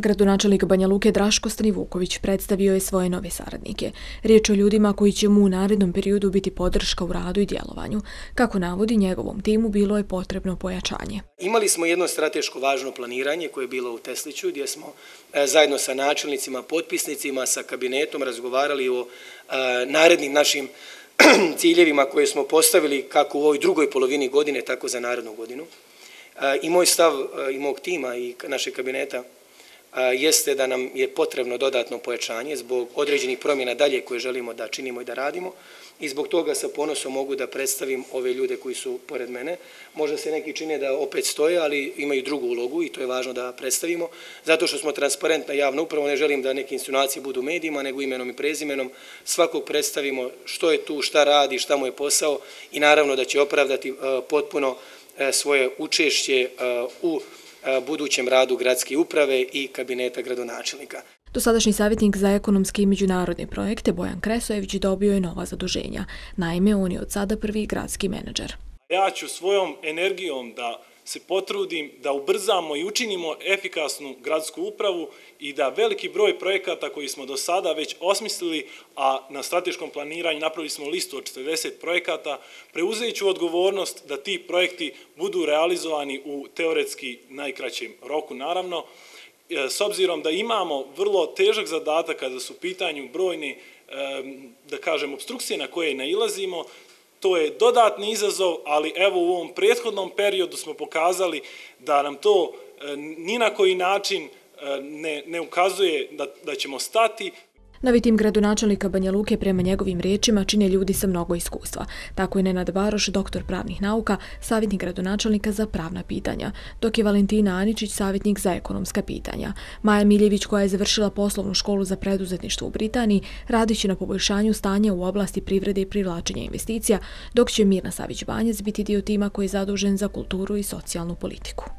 Gradonačelik Banja Luke Draško Strivuković predstavio je svoje nove saradnike. Riječ o ljudima koji će mu u narednom periodu biti podrška u radu i djelovanju. Kako navodi njegovom timu, bilo je potrebno pojačanje. Imali smo jedno strateško važno planiranje koje je bilo u Tesliću, gdje smo e, zajedno sa načelnicima, potpisnicima, sa kabinetom razgovarali o e, narednim našim ciljevima koje smo postavili kako u ovoj drugoj polovini godine, tako za narednu godinu. E, I moj stav i mog tima i naše kabineta jeste da nam je potrebno dodatno pojačanje zbog određenih promjena dalje koje želimo da činimo i da radimo i zbog toga sa ponosom mogu da predstavim ove ljude koji su pored mene. Možda se neki čine da opet stoje, ali imaju drugu ulogu i to je važno da predstavimo. Zato što smo transparentna javna upravo, ne želim da neke insinuacije budu medijima, nego imenom i prezimenom. Svakog predstavimo što je tu, šta radi, šta mu je posao i naravno da će opravdati potpuno e, svoje učešće u budućem radu gradske uprave i kabineta gradonačelnika. Dosadašnji savjetnik za ekonomske i međunarodne projekte Bojan Kresojević dobio je nova zaduženja. Naime, on je od sada prvi gradski menadžer. Ja ću svojom energijom da se potrudim da ubrzamo i učinimo efikasnu gradsku upravu i da veliki broj projekata koji smo do sada već osmislili, a na strateškom planiranju napravili smo listu od 40 projekata, preuzeću odgovornost da ti projekti budu realizovani u teoretski najkraćem roku, naravno, e, s obzirom da imamo vrlo težak zadatak kada su u pitanju brojni, da kažem, obstrukcije na koje nailazimo, To je dodatni izazov, ali evo u ovom prethodnom periodu smo pokazali da nam to e, ni na koji način e, ne, ne ukazuje da, da ćemo stati. Novi tim gradonačelnika Banja Luke prema njegovim riječima čine ljudi sa mnogo iskustva. Tako je Nenad Baroš, doktor pravnih nauka, savjetnik gradonačelnika za pravna pitanja, dok je Valentina Aničić, savjetnik za ekonomska pitanja. Maja Miljević, koja je završila poslovnu školu za preduzetništvo u Britaniji, radići na poboljšanju stanja u oblasti privrede i privlačenja investicija, dok će Mirna Savić-Banjec biti dio tima koji je zadužen za kulturu i socijalnu politiku.